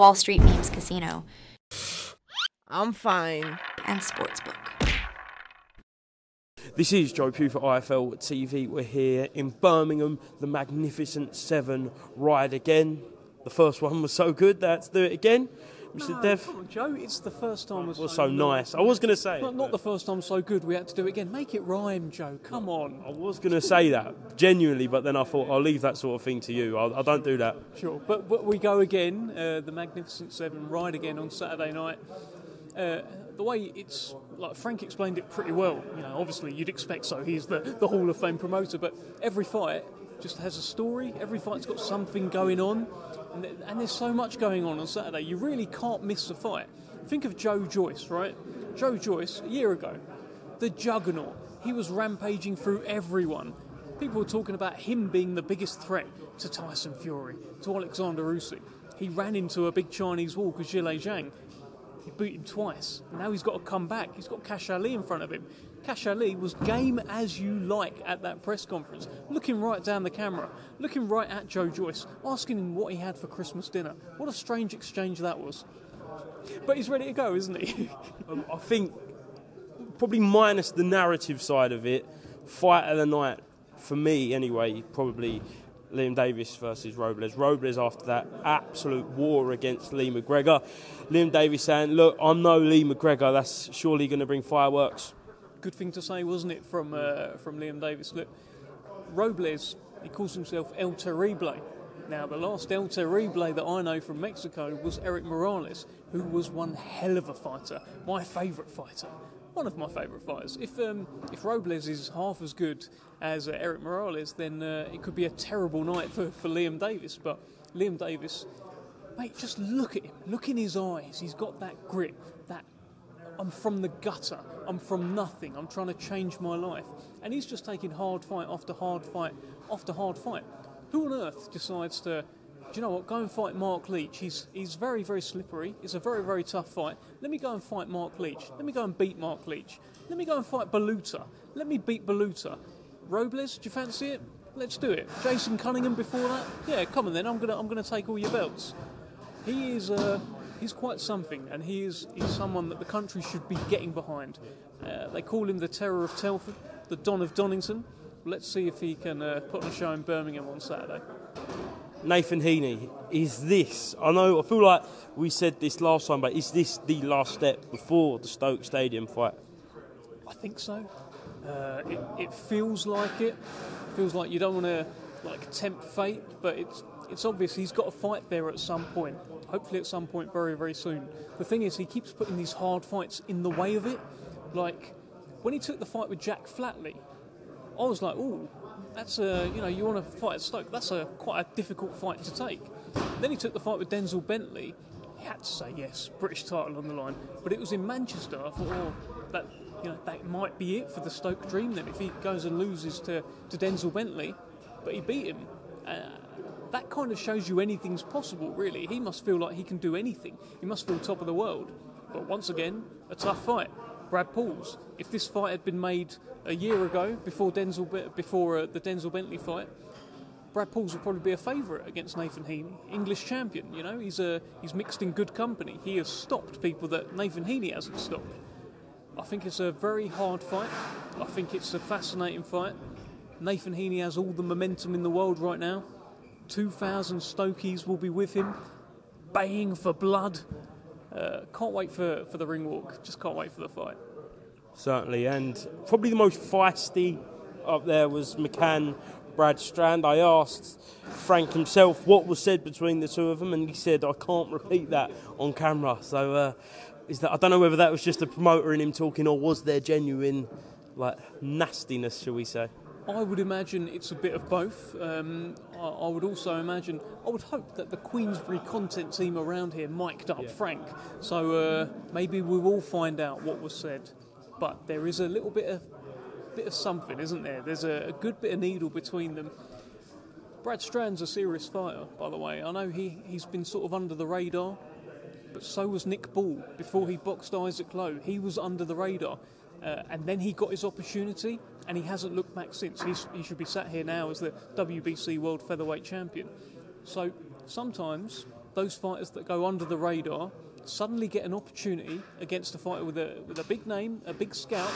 Wall Street Memes Casino, I'm fine. and Sportsbook. This is Joe Pugh for IFL TV. We're here in Birmingham, the Magnificent Seven ride again. The first one was so good, let's do it again. Mr. No, Dev come on, Joe, it's the first time was, was so nice. I was going to say it, Not, not the first time so good. We had to do it again. Make it rhyme, Joe. Come on. I was going to say that genuinely, but then I thought I'll leave that sort of thing to you. I, I don't do that. Sure. But, but we go again. Uh, the Magnificent Seven ride again on Saturday night. Uh, the way it's like Frank explained it pretty well. You know, obviously you'd expect so. He's the, the Hall of Fame promoter, but every fight just has a story. Every fight's got something going on, and, th- and there's so much going on on Saturday. You really can't miss a fight. Think of Joe Joyce, right? Joe Joyce a year ago, the juggernaut. He was rampaging through everyone. People were talking about him being the biggest threat to Tyson Fury, to Alexander Usyk. He ran into a big Chinese wall because Zhilei Zhang. He beat him twice. Now he's got to come back. He's got Kash Ali in front of him. Kash Ali was game as you like at that press conference, looking right down the camera, looking right at Joe Joyce, asking him what he had for Christmas dinner. What a strange exchange that was. But he's ready to go, isn't he? Um, I think probably minus the narrative side of it, fight of the night for me anyway. Probably Liam Davis versus Robles. Robles after that absolute war against Lee McGregor. Liam Davis saying, "Look, I'm no Lee McGregor. That's surely going to bring fireworks." Good thing to say, wasn't it, from uh, from Liam Davis? Look, Robles, he calls himself El Terrible. Now, the last El Terrible that I know from Mexico was Erik Morales, who was one hell of a fighter, my favourite fighter, one of my favourite fighters. If um, if Robles is half as good as uh, Erik Morales, then uh, it could be a terrible night for, for Liam Davis. But Liam Davis, mate, just look at him. Look in his eyes. He's got that grit, that I'm from the gutter. I'm from nothing. I'm trying to change my life. And he's just taking hard fight after hard fight after hard fight. Who on earth decides to, do you know what, go and fight Marc Leach? He's, he's very, very slippery. It's a very, very tough fight. Let me go and fight Marc Leach. Let me go and beat Marc Leach. Let me go and fight Baluta. Let me beat Baluta. Robles, do you fancy it? Let's do it. Jason Cunningham before that? Yeah, come on then. I'm gonna I'm gonna take all your belts. He is uh, he's quite something, and he is he's someone that the country should be getting behind. Uh, they call him the Terror of Telford, the Don of Donington. Let's see if he can uh, put on a show in Birmingham on Saturday. Nathan Heaney, is this? I know. I feel like we said this last time, but is this the last step before the Stoke Stadium fight? I think so. Uh, it, it feels like it. Feels like you don't want to like tempt fate, but it's it's obvious he's got to fight there at some point. Hopefully, at some point, very very soon. The thing is, he keeps putting these hard fights in the way of it. Like when he took the fight with Jack Flatley, I was like, "Oh, that's a you know you want to fight Stoke? That's a quite a difficult fight to take." Then he took the fight with Denzel Bentley. He had to say yes, British title on the line, but it was in Manchester. I thought, oh, that you know that might be it for the Stoke dream. Then if he goes and loses to, to Denzel Bentley, but he beat him. Uh, that kind of shows you anything's possible, really. He must feel like he can do anything. He must feel top of the world. But once again, a tough fight. Brad Pauls. If this fight had been made a year ago, before Denzel, before uh, the Denzel Bentley fight, Brad Pauls would probably be a favourite against Nathan Heaney, English champion. You know, he's a he's mixed in good company. He has stopped people that Nathan Heaney hasn't stopped. I think it's a very hard fight. I think it's a fascinating fight. Nathan Heaney has all the momentum in the world right now. 2,000 Stokies will be with him, baying for blood. Uh, can't wait for, for the ring walk. Just can't wait for the fight. Certainly, and probably the most feisty up there was McCann, Brad Strand. I asked Frank himself what was said between the two of them, and he said, "I can't repeat that on camera." So, uh, is that I don't know whether that was just a promoter in him talking, or was there genuine like nastiness, shall we say? I would imagine it's a bit of both. Um, I, I would also imagine, I would hope that the Queensberry content team around here mic'd up Frank. So uh, maybe we will find out what was said. But there is a little bit of bit of something, isn't there? There's a, a good bit of needle between them. Brad Strand's a serious fighter, by the way. I know he, he's been sort of under the radar, but so was Nick Ball before he boxed Isaac Lowe. He was under the radar. Uh, and then he got his opportunity, and he hasn't looked back since. He's, he should be sat here now as the WBC World Featherweight Champion. So sometimes those fighters that go under the radar suddenly get an opportunity against a fighter with a with a big name, a big scout,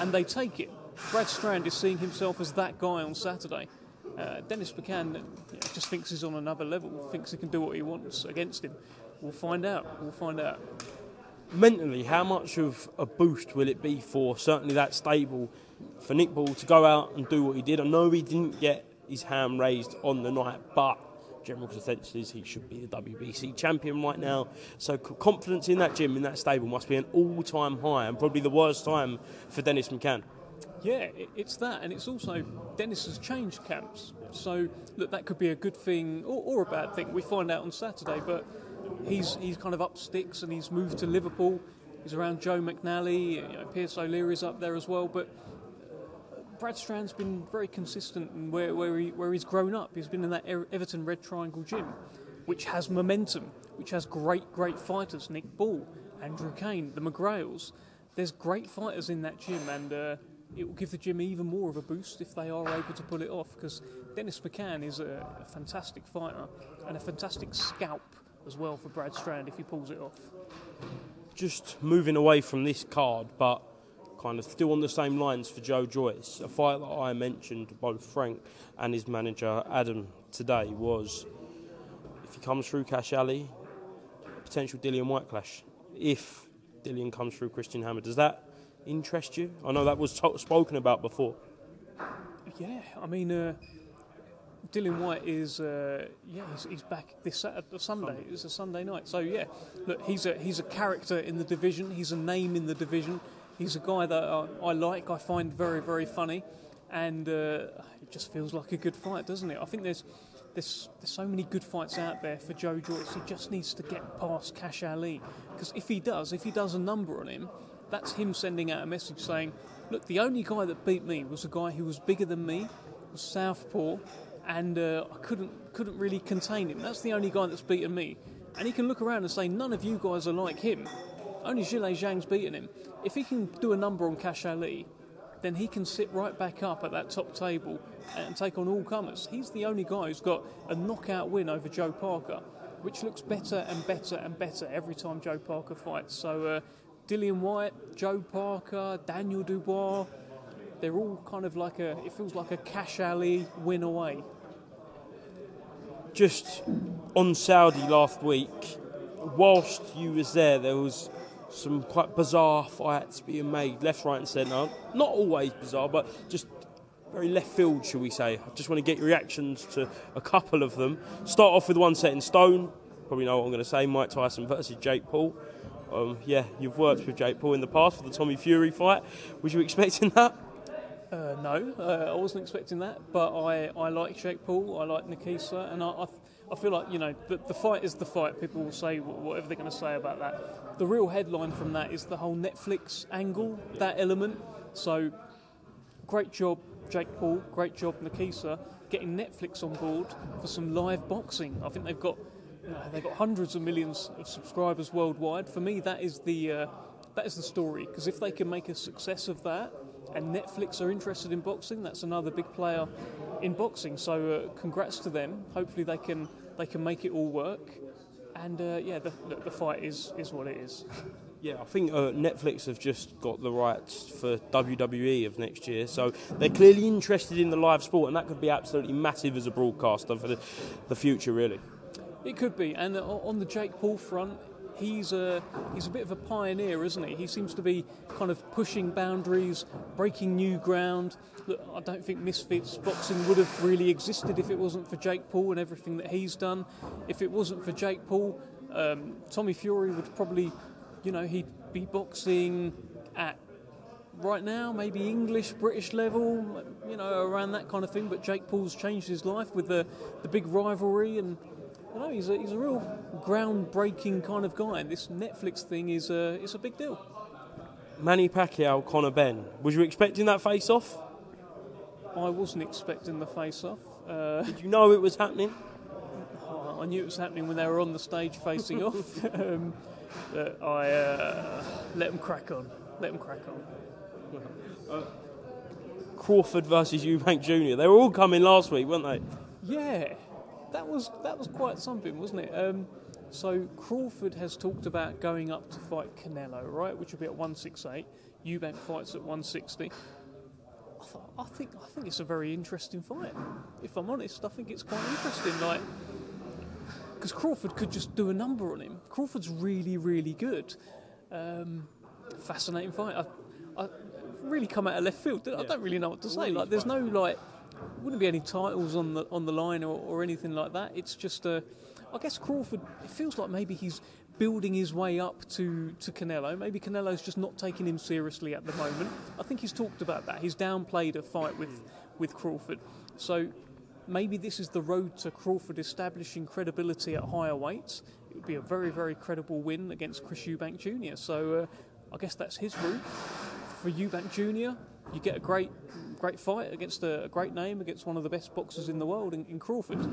and they take it. Brad Strand is seeing himself as that guy on Saturday. Uh, Dennis McCann you know, just thinks he's on another level, thinks he can do what he wants against him. We'll find out. We'll find out. mentally, how much of a boost will it be for certainly that stable for Nick Ball to go out and do what he did? I know he didn't get his hand raised on the night, but general consensus is he should be the WBC champion right now. So confidence in that gym, in that stable, must be an all-time high, and probably the worst time for Dennis McCann. Yeah, it's that, and it's also Dennis has changed camps. So look, that could be a good thing or, or a bad thing. We find out on Saturday, but he's he's kind of up sticks and he's moved to Liverpool. He's around Joe McNally, you know, Pierce O'Leary's up there as well, but. Brad Strand's been very consistent where, where, he, where he's grown up. He's been in that Er- Everton Red Triangle gym, which has momentum, which has great, great fighters. Nick Ball, Andrew Cain, the McGrails. There's great fighters in that gym, and uh, it will give the gym even more of a boost if they are able to pull it off. Because Dennis McCann is a, a fantastic fighter and a fantastic scalp as well for Brad Strand if he pulls it off. Just moving away from this card, but kind of still on the same lines for Joe Joyce. A fight that I mentioned both Frank and his manager Adam today was if he comes through Kash Ali, potential Dillian Whyte clash. If Dillian comes through Christian Hammer, does that interest you? I know that was to- spoken about before. Yeah, I mean, uh, Dillian Whyte is uh, yeah, he's, he's back this Saturday, Sunday. It's a Sunday night, so yeah. Look, he's a he's a character in the division. He's a name in the division. He's a guy that I, I like. I find very very funny, and uh, it just feels like a good fight, doesn't it? I think there's. There's, there's so many good fights out there for Joe Joyce. He just needs to get past Kash Ali. Because if he does, if he does a number on him, that's him sending out a message saying, look, the only guy that beat me was a guy who was bigger than me, was southpaw, and uh, I couldn't couldn't really contain him. That's the only guy that's beaten me. And he can look around and say, none of you guys are like him. Only Zhilei Zhang's beaten him. If he can do a number on Kash Ali, then he can sit right back up at that top table and take on all comers. He's the only guy who's got a knockout win over Joe Parker, which looks better and better and better every time Joe Parker fights. So, uh, Dillian Whyte, Joe Parker, Daniel Dubois, they're all kind of like a, it feels like a Kash Ali win away. just on Saudi last week, whilst you was there, there was some quite bizarre fights being made left, right, and centre. Not always bizarre, but just very left field, shall we say. I just want to get your reactions to a couple of them. Start off with one set in stone. Probably know what I'm going to say. Mike Tyson versus Jake Paul. Um, yeah, you've worked with Jake Paul in the past for the Tommy Fury fight. Was you expecting that? Uh, no, uh, I wasn't expecting that, but I, I like Jake Paul, I like Nakisa, and I, I, I feel like, you know, the, the fight is the fight. People will say whatever they're going to say about that. The real headline from that is the whole Netflix angle, that element. So, great job, Jake Paul, great job, Nakisa, getting Netflix on board for some live boxing. I think they've got, you know, they've got hundreds of millions of subscribers worldwide. For me, that is the, uh, that is the story, because if they can make a success of that, and Netflix are interested in boxing. That's another big player in boxing. So uh, congrats to them. Hopefully they can they can make it all work. And uh, yeah, the, the, the fight is is what it is. Yeah, I think uh, Netflix have just got the rights for WWE of next year, so they're clearly interested in the live sport, and that could be absolutely massive as a broadcaster for the, the future, really. It could be. And uh, on the Jake Paul front, he's a he's a bit of a pioneer, isn't he? He seems to be kind of pushing boundaries, breaking new ground. Look, I don't think Misfits boxing would have really existed if it wasn't for Jake Paul and everything that he's done. If it wasn't for Jake Paul, um, Tommy Fury would probably, you know, he'd be boxing at right now, maybe English, British level, you know, around that kind of thing. But Jake Paul's changed his life with the, the big rivalry, and you know, he's a, he's a real groundbreaking kind of guy. And this Netflix thing is a, it's a big deal. Manny Pacquiao, Conor Benn. Was you expecting that face off? I wasn't expecting the face off. Uh, Did you know it was happening? I knew it was happening when they were on the stage facing off. Um, but I uh, let them crack on. Let them crack on. Crawford versus Eubank Jr. They were all coming last week, weren't they? Yeah, that was that was quite something, wasn't it? Um, So Crawford has talked about going up to fight Canelo, right, which will be at 168. Eubank fights at 160. I, th- I think I think it's a very interesting fight. If I'm honest, I think it's quite interesting. Like, because Crawford could just do a number on him. Crawford's really, really good. Um, fascinating fight. I, I really come out of left field. I don't really know what to say. Like, there's no like, wouldn't be any titles on the on the line or, or anything like that. It's just a. I guess Crawford. It feels like maybe he's building his way up to, to Canelo. Maybe Canelo's just not taking him seriously at the moment. I think he's talked about that. He's downplayed a fight with, with Crawford. So maybe this is the road to Crawford establishing credibility at higher weights. It would be a very, very credible win against Chris Eubank Jr. So uh, I guess that's his route. For Eubank Jr., you get a great, great fight against a, a great name, against one of the best boxers in the world in, in Crawford.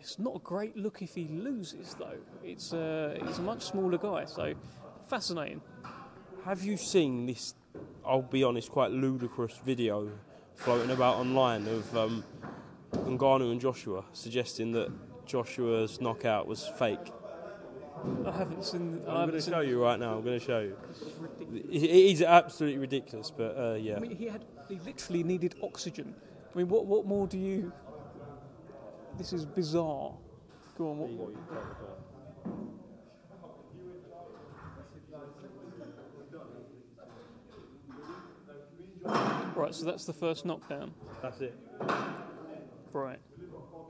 It's not a great look if he loses, though. It's uh, he's a much smaller guy, so fascinating. Have you seen this? I'll be honest, quite ludicrous video floating about online of um, Ngannou and Joshua suggesting that Joshua's knockout was fake. I haven't seen. I I'm haven't going to seen show you right now. I'm going to show you. It it is absolutely ridiculous, but uh, yeah. I mean, he had he literally needed oxygen. I mean, what what more do you? This is bizarre. Go on. What, what, right. So that's the first knockdown. That's it. Right.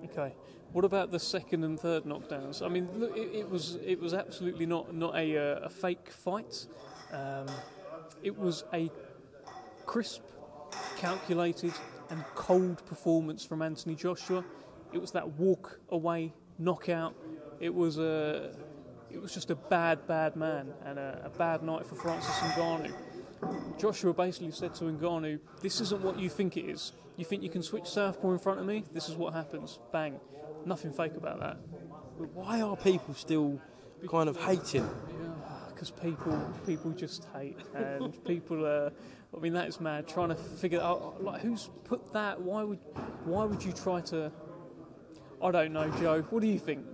Okay. What about the second and third knockdowns? I mean, look, it, it was it was absolutely not not a uh, a fake fight. Um, it was a crisp, calculated, and cold performance from Anthony Joshua. It was that walk away knockout. It was a it was just a bad bad man and a, a bad night for Francis Ngannou. Joshua basically said to Ngannou, "This isn't what you think it is. You think you can switch southpaw in front of me? This is what happens. Bang. Nothing fake about that. But why are people still kind of hating? Because people people just hate and people are. I mean, that is mad. Trying to figure out like who's put that. Why would why would you try to? I don't know, Joe. What do you think?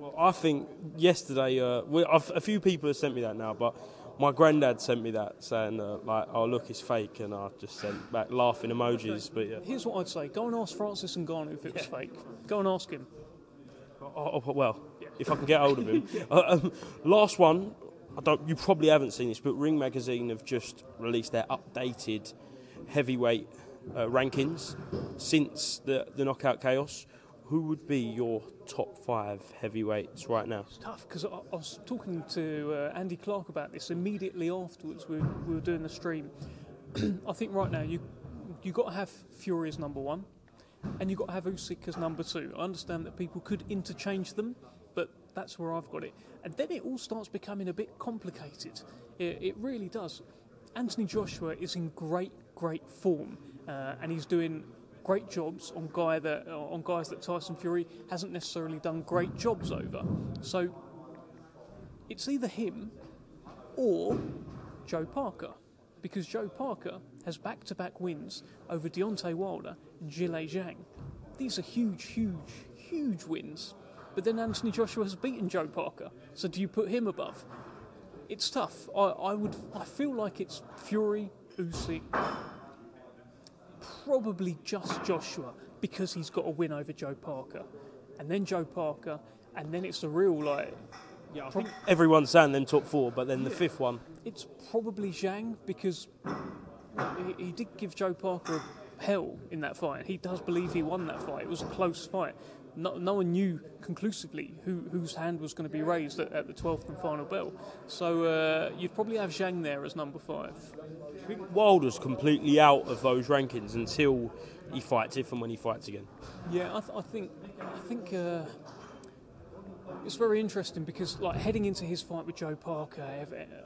Well, I think yesterday, uh, we, I've, a few people have sent me that now, but my granddad sent me that saying, uh, like, oh, look, it's fake, and I just sent back laughing emojis, but yeah. Here's what I'd say: Go and ask Francis Ngannou if it was fake. Go and ask him. Oh, oh, well, if I can get hold of him. uh, um, last one, I don't. You probably haven't seen this, but Ring Magazine have just released their updated heavyweight uh, rankings since the the knockout chaos. Who would be your top five heavyweights right now? It's tough because I, I was talking to uh, Andy Clark about this immediately afterwards. We, we were doing the stream. I think right now you you got to have Fury as number one, and you got to have Usyk as number two. I understand that people could interchange them, but that's where I've got it. And then it all starts becoming a bit complicated. It, it really does. Anthony Joshua is in great, great form, uh, and he's doing great jobs on guy that uh, on guys that Tyson Fury hasn't necessarily done great jobs over. So it's either him or Joe Parker, because Joe Parker has back-to-back wins over Deontay Wilder and Zhilei Zhang. These are huge, huge, huge wins. But then Anthony Joshua has beaten Joe Parker. So do you put him above? It's tough. I, I would. I feel like it's Fury, Usyk, probably just Joshua because he's got a win over Joe Parker, and then Joe Parker, and then it's the real like. Yeah, I think everyone's saying them top four, but then the fifth one. It's probably Zhang because he, he did give Joe Parker hell in that fight. He does believe he won that fight. It was a close fight. No, no one knew conclusively who, whose hand was going to be raised at, at the 12th and final bell. So uh, you'd probably have Zhang there as number five. I think Wilder's completely out of those rankings until he fights, if and when he fights again. Yeah, I, th- I think I think uh, it's very interesting because like heading into his fight with Joe Parker,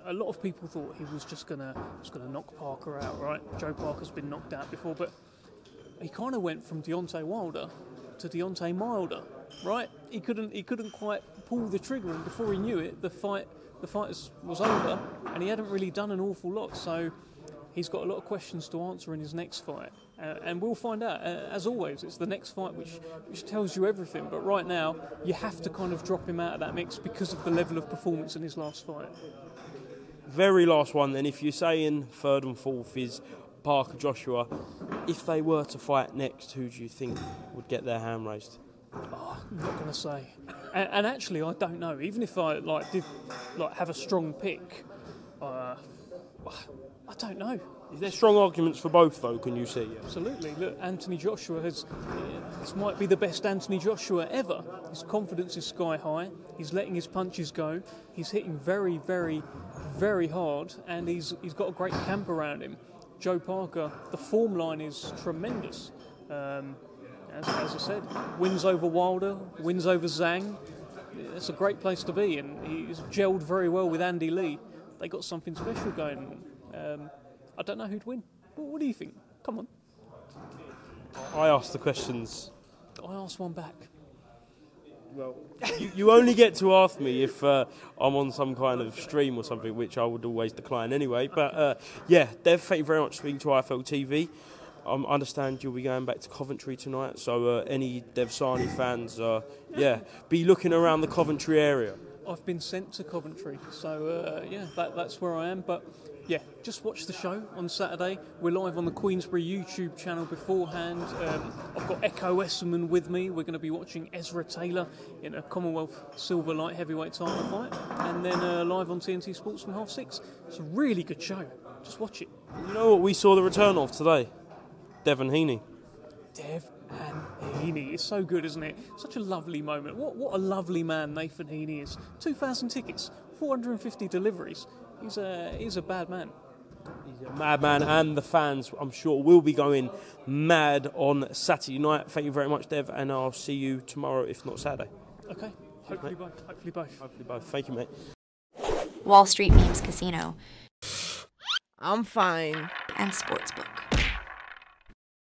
a lot of people thought he was just gonna was gonna knock Parker out. Right, Joe Parker's been knocked out before, but he kind of went from Deontay Wilder to Deontay Milder. Right, he couldn't he couldn't quite pull the trigger, and before he knew it, the fight the fight was over, and he hadn't really done an awful lot. So. He's got a lot of questions to answer in his next fight, uh, and we'll find out. Uh, as always, it's the next fight which which tells you everything. But right now, you have to kind of drop him out of that mix because of the level of performance in his last fight. Very last one then. If you're saying third and fourth is Parker Joshua, if they were to fight next, who do you think would get their hand raised? I'm not going to say. And, and actually, I don't know. Even if I like did like have a strong pick, I don't know. Is there strong arguments for both though? Can you see? Absolutely. Look, Anthony Joshua has. This might be the best Anthony Joshua ever. His confidence is sky high. He's letting his punches go. He's hitting very, very, very hard, and he's he's got a great camp around him. Joe Parker, the form line is tremendous. Um, as, as I said, wins over Wilder, wins over Zhang. It's a great place to be, and he's gelled very well with Andy Lee. They got something special going. Um, I don't know who'd win. What, what do you think? Come on. I asked the questions. I asked one back. Well, you, you only get to ask me if uh, I'm on some kind of stream or something, which I would always decline anyway. But uh, yeah, Dev, thank you very much for speaking to IFL TV. Um, I understand you'll be going back to Coventry tonight, so uh, any Dev Sahni fans, uh, yeah, be looking around the Coventry area. I've been sent to Coventry, so uh, yeah, that, that's where I am. But yeah, just watch the show on Saturday. We're live on the Queensberry YouTube channel beforehand. Um, I've got Ekow Essuman with me. We're going to be watching Ezra Taylor in a Commonwealth Silver Light Heavyweight title fight, and then uh, live on TNT Sports from half six. It's a really good show. Just watch it. You know what we saw the return of today? Devon Heaney. Dev Heaney. It's so good, isn't it? Such a lovely moment. What, what a lovely man Nathan Heaney is. 2,000 tickets, 450 deliveries. He's a, he's a bad man. He's a madman, and the fans, I'm sure, will be going mad on Saturday night. Thank you very much, Dev, and I'll see you tomorrow, if not Saturday. Okay, hopefully both. Hopefully both. Hopefully both. Thank you, mate. Wall Street Memes Casino I'm fine. and Sportsbook.